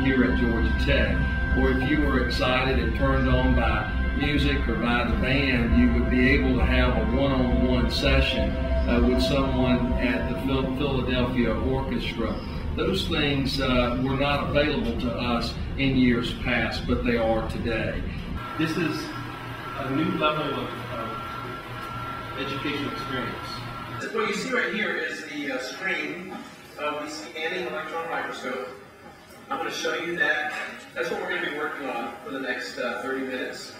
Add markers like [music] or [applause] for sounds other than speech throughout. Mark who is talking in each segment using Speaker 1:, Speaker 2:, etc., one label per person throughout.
Speaker 1: nanotechnology here at Georgia Tech, or if you were excited and turned on by music or by the band, you would be able to have a one-on-one session uh, with someone at the Philadelphia Orchestra. Those things uh, were not available to us in years past, but they are today.
Speaker 2: This is a new level of, of educational experience.
Speaker 3: What you see right here is the uh, screen of the scanning electron microscope. I'm going to show you that. That's what we're going to be working on for the next uh, 30 minutes.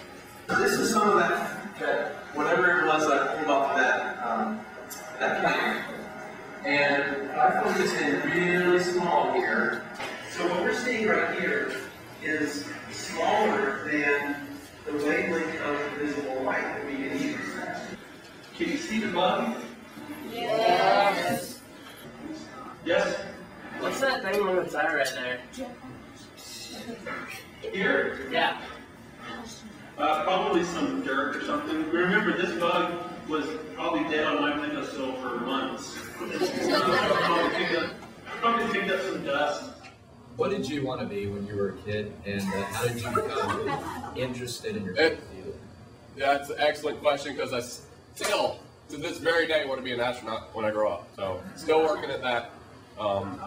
Speaker 3: This is some of that, that whatever it was I pulled off that, um, that plant. And I focused in really small here. So what we're seeing right here is smaller than the wavelength of visible light that we can use. Can you see the bug?
Speaker 4: What's that thing on the side right there?
Speaker 3: Here?
Speaker 4: Yeah.
Speaker 2: Uh, probably some dirt or something. Remember, this bug was probably dead on my windowsill for months. probably, picked up, probably picked up some dust.
Speaker 5: What did you want to be when you were a kid, and uh, how did you become interested in your
Speaker 6: It-
Speaker 5: field?
Speaker 6: Yeah, that's an excellent question because I still, to this very day, want to be an astronaut when I grow up. So, still working at that. Um,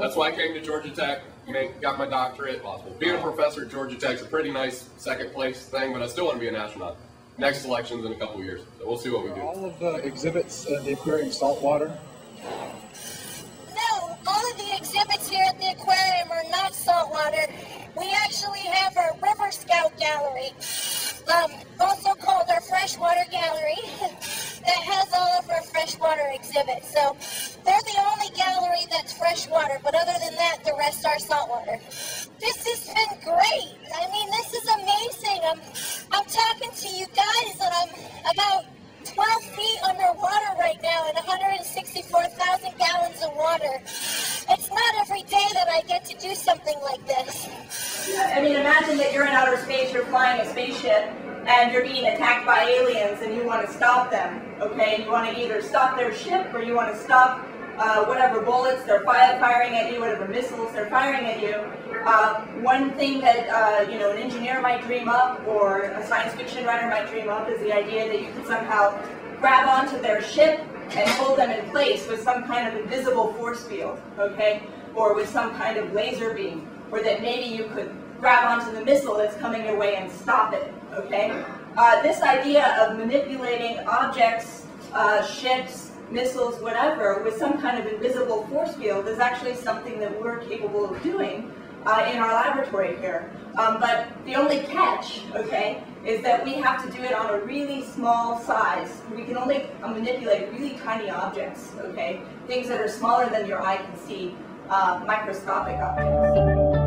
Speaker 6: that's why I came to Georgia Tech, made, got my doctorate. Being a professor at Georgia Tech is a pretty nice second place thing, but I still want to be an astronaut. Next election's in a couple years, so we'll see what we do.
Speaker 7: All of the exhibits at the aquarium saltwater.
Speaker 8: No, all of the exhibits here at the aquarium are not saltwater. We actually have our River Scout Gallery, um, also called our Freshwater Gallery, [laughs] that has all of our freshwater exhibits. So freshwater, but other than that, the rest are saltwater. This has been great. I mean, this is amazing. I'm, I'm talking to you guys, and I'm about 12 feet underwater right now and 164,000 gallons of water. It's not every day that I get to do something like this.
Speaker 9: I mean, imagine that you're in outer space, you're flying a spaceship, and you're being attacked by aliens, and you want to stop them. Okay, you want to either stop their ship, or you want to stop uh, whatever bullets they're firing at you, whatever missiles they're firing at you. Uh, one thing that uh, you know an engineer might dream up, or a science fiction writer might dream up, is the idea that you could somehow grab onto their ship and hold them in place with some kind of invisible force field, okay, or with some kind of laser beam, or that maybe you could grab onto the missile that's coming your way and stop it, okay. Uh, this idea of manipulating objects, uh, ships, missiles, whatever, with some kind of invisible force field is actually something that we're capable of doing uh, in our laboratory here. Um, but the only catch, okay, is that we have to do it on a really small size. We can only uh, manipulate really tiny objects, okay, things that are smaller than your eye can see, uh, microscopic objects.